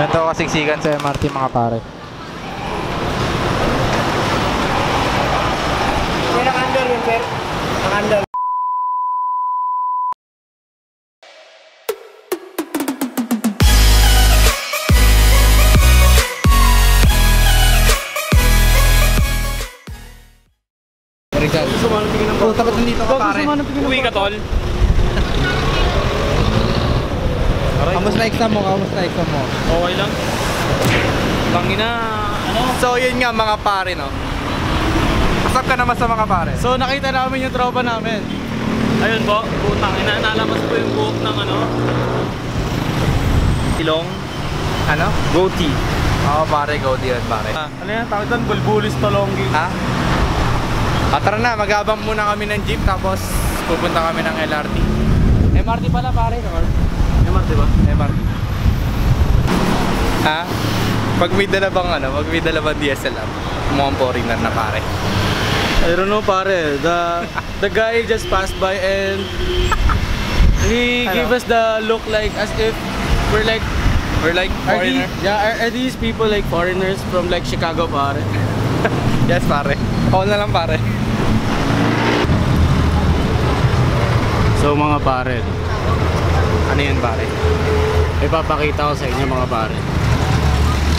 Ganito kasiksikan sa MRT mga pare. May naka-under yun, sir. Naka-under. Rizal. Oh, tapat nandito ka pare. Uwi ka, tol. Kamusta exam mo? Kamusta exam mo? Okay lang. Bangina, ano? So yun nga mga pare no. Pasap ka naman sa mga pare. So nakita namin yung tropa namin. Ayun po, putang ina, nalamas po yung buhok ng ano. Ilong, Ano? goatee. Oo pare, go diyan pare. Ano yan? Tawag doon, bulbulis tolonggi. Ha? Ah, tara na, mag-abang muna kami ng jeep tapos pupunta kami ng LRT. MRT pala pare, Carl. MRT ba? MRT. Ha? Pag may dala bang ano, pag may dala bang DSLR, mukhang foreigner na pare. I don't know pare. The the guy just passed by and he Ano? gave us the look like as if we're like We're like are, the, foreigner. yeah, are, are these people like foreigners from like Chicago pare? Yes pare. Oo na lang pare. So mga pare, Ano yun pare? ipapakita ko sa inyo mga pare.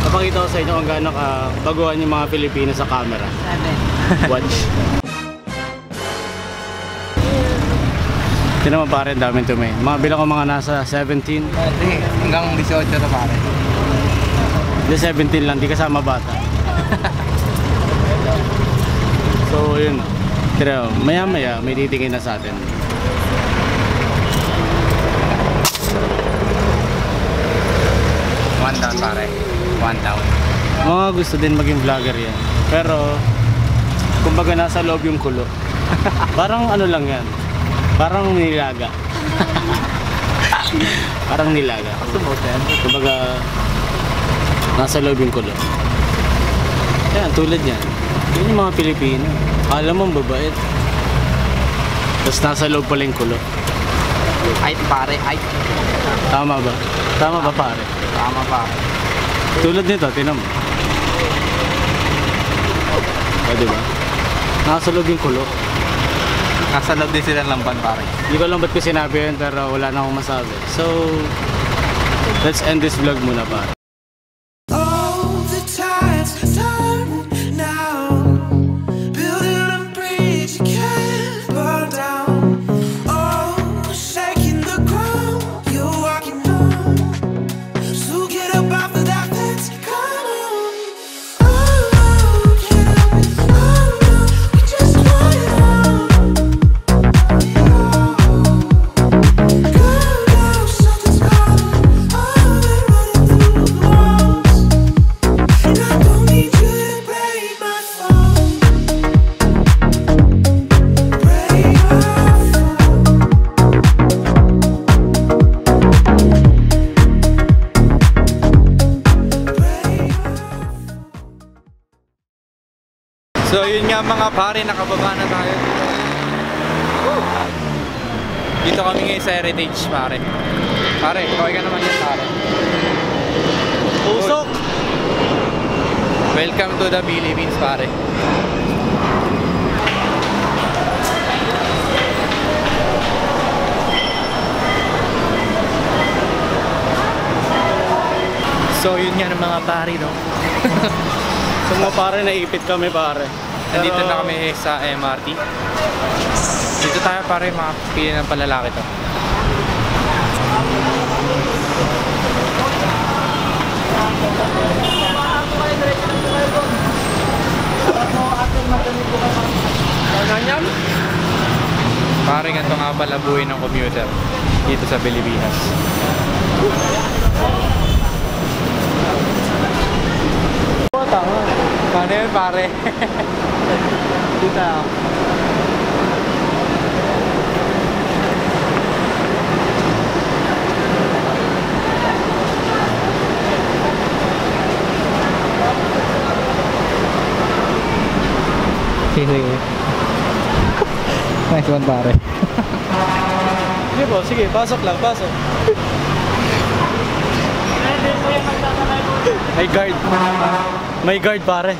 Papakita ko sa inyo kung gaano ka baguhan yung mga Pilipino sa camera. Watch. Tinan mo pare, ang daming tumingin. Mga bilang ko mga nasa 17. Hindi, hanggang 18 na pare. Hindi 17 lang, di kasama bata. so yun. Pero maya maya may titingin na sa atin. One down pare. One down. Mga gusto din maging vlogger yan. Pero kumbaga nasa loob yung kulo. Parang ano lang yan. Parang nilaga. Parang nilaga. Kumbaga nasa loob yung kulo. Yan, tulad yan. Yun yung mga Pilipino. Alam mo, babait. Tapos nasa loob pala yung kulo. Ay pare, ay. Tama ba? Tama ba pare? Tama pare. Tulad nito, tinan mo. O, diba? Nasa loob yung kulo. Nasa loob din sila ng lamban pare. Hindi ko alam ba't ko sinabi yun, pero wala na akong masabi. So, let's end this vlog muna pa. So yun nga mga pare, nakababa na tayo dito. Kami ngayon sa Heritage pare. Pare, kaway ka naman yan pare. Pusok! Welcome to the Philippines pare. So yun nga ng mga pare no. So mga pare, naipit kami pare. Nandito Pero- na kami sa MRT. Dito tayo pare, mga pili ng palalaki to. Pare ganito nga pala buhay ng commuter dito sa Pilipinas. Paano yun pare? dito ako. Sige. nice one pare. Sige po, sige, pasok lang, pasok. May guard. May guard pare.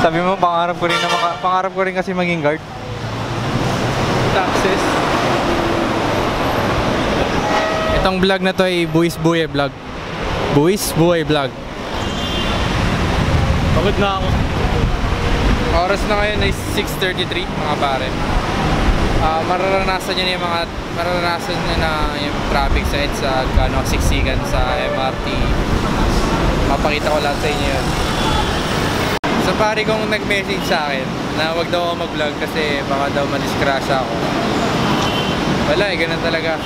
Sabi mo, pangarap ko rin na maka, pangarap ko rin kasi maging guard. Taxes. Itong vlog na to ay Buwis Buhay Vlog. Buwis Buhay Vlog. Pagod na ako. Oras na ngayon ay 6.33 mga pare. Ah, mararanasan nyo na yung mga mararanasan nyo na yung traffic sa EDSA ano, siksikan sa MRT. Mapakita ko lahat sa inyo yun. Sa pare kong nag-message sa akin na wag daw ako mag-vlog kasi baka daw madiskrasya ako. Wala eh, ganun talaga.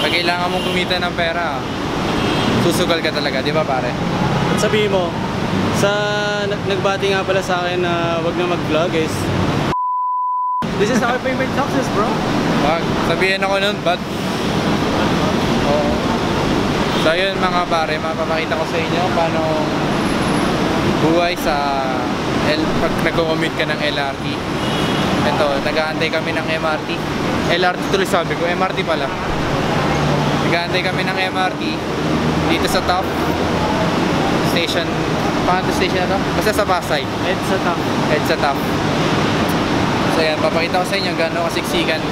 Pag kailangan mong kumita ng pera, susugal ka talaga, di ba pare? At sabihin mo, sa nag- nagbati nga pala sa akin na wag na mag-vlog is This is our payment taxes, bro. Wag, sabihin ako nun, but... So yun mga pare, mapapakita ko sa inyo paano buhay sa L, pag nag-commute ka ng LRT. Ito, nag-aantay kami ng MRT. LRT tuloy sabi ko, MRT pala. Nag-aantay kami ng MRT dito sa top station. Paano station na to? Basta sa Pasay. Ed sa top. Head sa top. So yan, papakita ko sa inyo gano'ng kasiksikan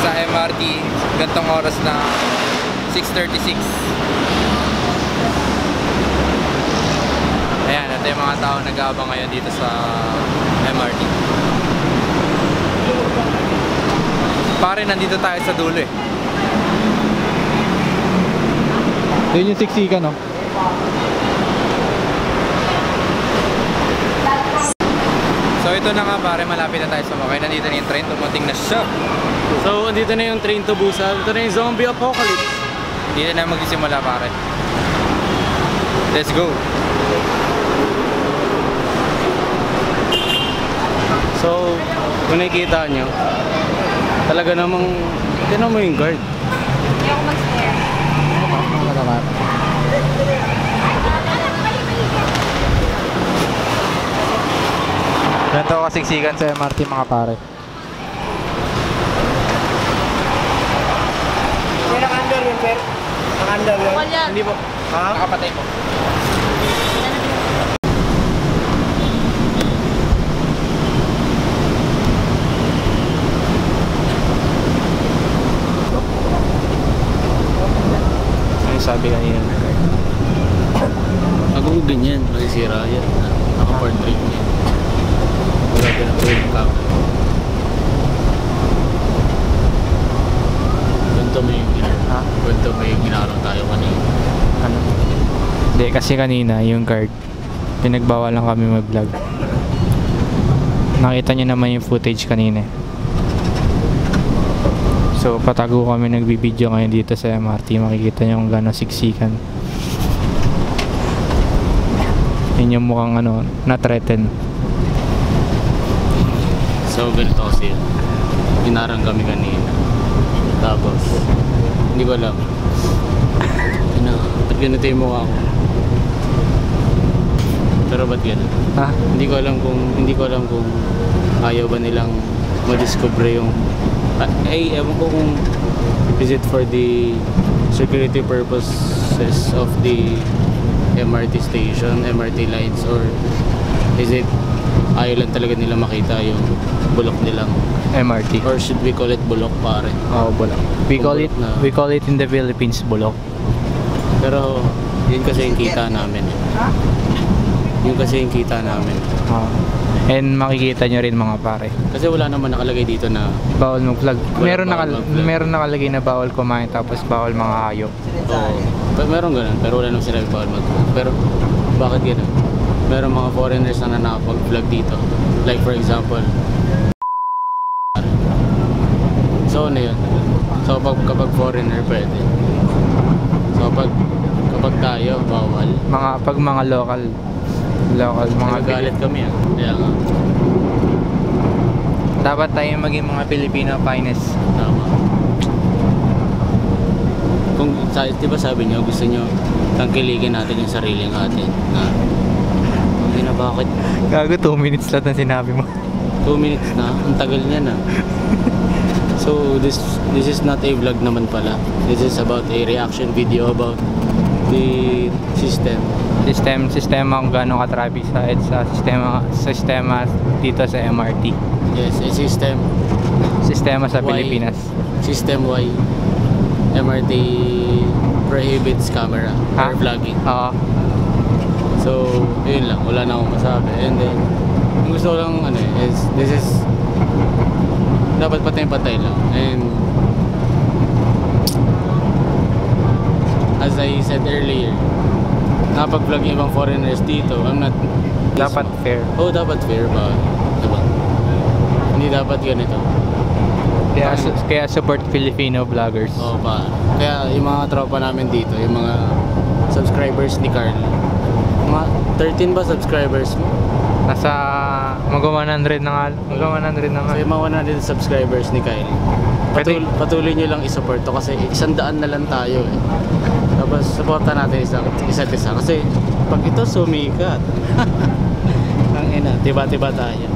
sa MRT gantong oras na 6.36 Ayan, ito yung mga tao nag-aabang ngayon dito sa MRT Pare, nandito tayo sa dulo eh Yun yung siksikan no? So ito na nga pare, malapit na tayo sa Makay. Nandito na yung train, dumating na siya. So, andito na yung train to Busan. Ito na yung zombie apocalypse. Dito na magsisimula pare. Let's go. So, kung nakikita nyo, talaga namang, tinan mo yung guard. Hindi ako mag-stare. Ganito kasiksikan sa MRT mga pare. Bawal yan. Hindi po. Ha? Nakapatay po. Ano sabi kanina ng guard? Ako ganyan, masisira yan. Naka-portrait niya. Wala ka na webcam. Ganito mo yung Ha? Yung ginaraw tayo kanina. Ano? Hindi, kasi kanina yung guard, pinagbawal lang kami mag-vlog. Nakita niyo naman yung footage kanina. So, patago kami nagbibideo ngayon dito sa MRT. Makikita niyo kung gano'ng siksikan. Yun yung mukhang ano, na-threaten. So, ganito kasi yun. Hinarang kami kanina. Tapos, hindi ko alam. Ano, ba't ganito yung mukha ko? Pero ba't ganun? Ha? Hindi ko alam kung, hindi ko alam kung ayaw ba nilang madiscover yung Ah, ay, ewan ko kung is it for the security purposes of the MRT station, MRT lines, or is it ayaw lang talaga nila makita yung bulok nilang MRT. or should we call it bulok pare Oh, bulok. We call it, Na- we call it in the Philippines bulok. pero yun kasi yung kita namin yun kasi yung kita namin Ah. and makikita nyo rin mga pare. kasi wala naman nakalagay dito na Bawal mag-vlog. Meron, nakal- mag-vlog. meron nakalagay na bawal kumain tapos bawal mga hayop. Oo. Pero meron ganun, pero wala naman sinabi bawal mag Pero bakit ganun? Meron mga foreigners na nakapag-vlog dito. Like for example, So ano yun? So pag, kapag foreigner pwede. So pag kapag tayo bawal. Mga pag mga local local mga Magagalit kami ah. Kaya nga, Dapat tayo maging mga Filipino finest. tama. Kung sa, di ba sabi niyo gusto niyo tangkilikin natin yung sarili natin na bakit Gago 2 minutes lang na sinabi mo. 2 minutes na, ang tagal niya na. So this this is not a vlog naman pala. This is about a reaction video about the system. System, sistema kung gaano ka-traffic sa EDSA, sistema, sistema dito sa MRT. Yes, a system. Sistema sa Why? Pilipinas. System Y. MRT prohibits camera Ha? or vlogging. Oo. So, yun lang. Wala na akong masabi. And then, yung gusto ko lang, ano eh, is, this is, dapat patay-patay lang. And, as I said earlier, nakapag-vlog yung ibang foreigners dito, I'm not, Dapat fair. oh, dapat fair ba? Diba? Hindi dapat ganito. Kaya, su- kaya support Filipino vloggers. Oo pa. Kaya yung mga tropa namin dito, yung mga subscribers ni Carl, mga 13 ba subscribers mo? Nasa mag 100 na nga. Mag 100 na nga. So yung mga 100 subscribers ni Kyle, patul Pwede. patuloy nyo lang isupport to kasi isang daan na lang tayo eh. Tapos supportan natin isang, isa't isa kasi pag ito sumikat, ang ina, tiba-tiba tayo.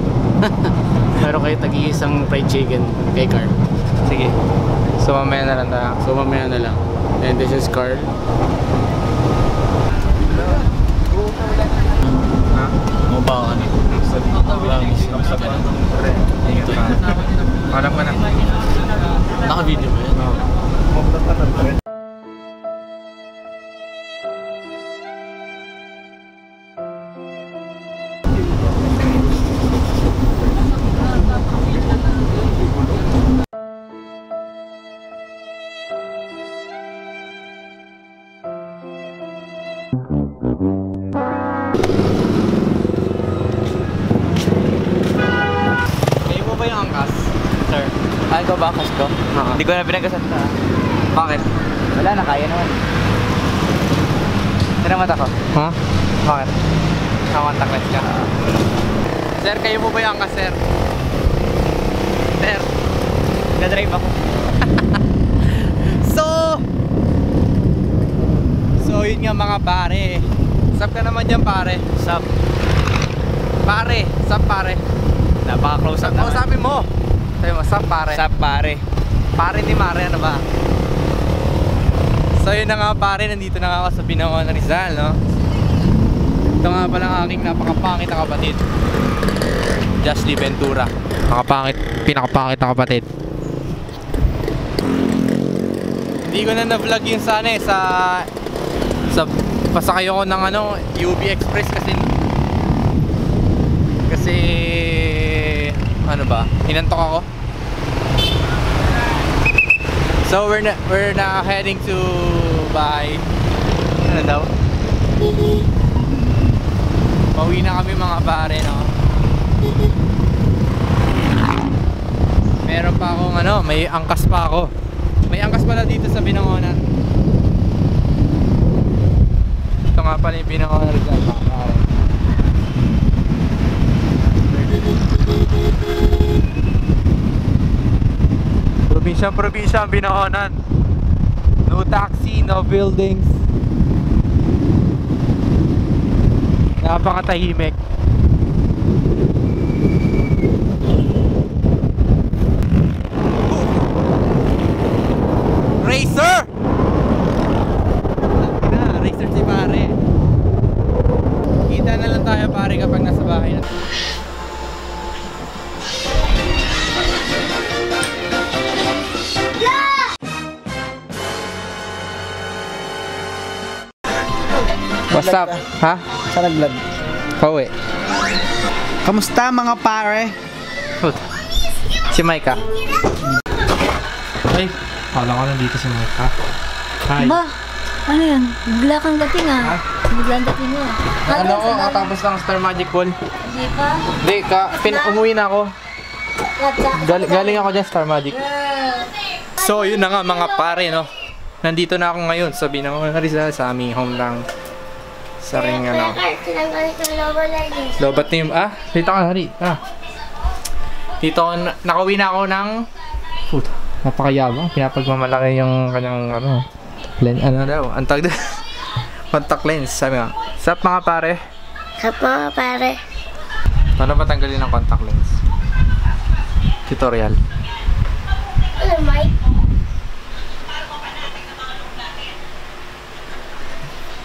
Meron kayo tag-iisang fried chicken kay Carl. Sige. So mamaya na lang tayo. So mamaya na lang. And this is Carl. Mo ba ka Alam ko na. Naka-video Ay, ko ko? Hindi ko na pinagasan na. Bakit? Wala na, kaya naman. Tinamat ako. Ha? Bakit? Nakakontact lens ka. Sir, kayo mo ba yung angkas, sir? Sir. Nag-drive ako. So, so yun nga mga pare. Sub ka naman dyan pare. Sup? Pare, sub pare. Napaka-close up naman. sabi mo. Sabi mo, sub pare. Sup, pare. Pare ni Mare, ano ba? So yun na nga pare, nandito na nga ako sa Binawan Rizal, no? Ito nga pala ang aking napakapangit na kapatid. Justly Ventura. Nakapangit, pinakapangit na kapatid. Hindi ko na na-vlog yung sana eh, sa sa pasakay ako ng ano, UB Express kasi kasi ano ba, inantok ako. So we're na, we're now heading to by ano daw? Pauwi na kami mga pare, no? Meron pa akong ano, may angkas pa ako. May angkas pala dito sa Binangonan. Ito nga pala yung Binangonan Rizal, mga pare. Probinsya, probinsya ang Binangonan. No taxi, no buildings. Napakatahimik. What's up? Ha? Sa nag-vlog. Pauwi. Kamusta mga pare? Si Micah. Ay, kala ko nandito si Micah. Hi. Ba? Ano yan? Bigla kang dating ah. Bigla ang dating mo. Ano ko, katapos lang Star Magic Ball. Hindi pa? Hindi, ka, pin, umuwi na ako. Gal, galing ako dyan Star Magic. So, yun na nga mga pare, no? Nandito na ako ngayon sa Binangon Rizal sa aming hometown. Sa ring, ano. Lobat team. Ah, dito ka, hari. Ah. Dito, nakauwi na ako ng... Puta, napakayabang. Pinapagmamalaki yung kanyang, ano, lens, ano daw, ang tawag doon. Contact lens, sabi nga. Sup mga pare? Kap mga pare. Paano ba tanggalin ang contact lens? Tutorial. Ano, Mike?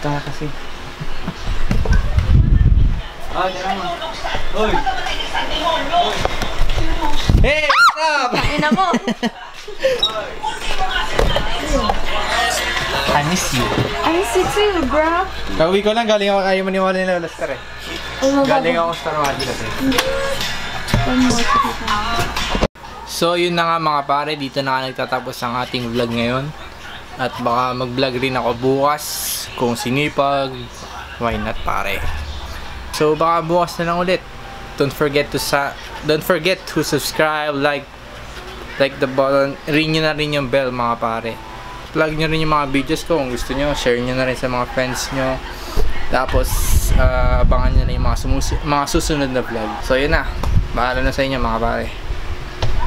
Taka kasi. Ah, Hoy! Hey, what's up? Ina mo. I miss you. I miss you too, bro. Kauwi ko lang, galing ako, ayaw maniwala nila ulas eh. Ay, Galing ako Star Wars kasi. So yun na nga mga pare, dito na nga nagtatapos ang ating vlog ngayon. At baka mag-vlog rin ako bukas kung sinipag. Why not pare? So baka bukas na lang ulit. Don't forget to sa don't forget to subscribe, like like the button, ring nyo na rin yung bell mga pare. Plug nyo rin yung mga videos ko kung gusto nyo, share nyo na rin sa mga friends nyo. Tapos, ah, abangan nyo na yung mga, mga susunod na vlog. So, yun na. Bahala na sa inyo mga pare.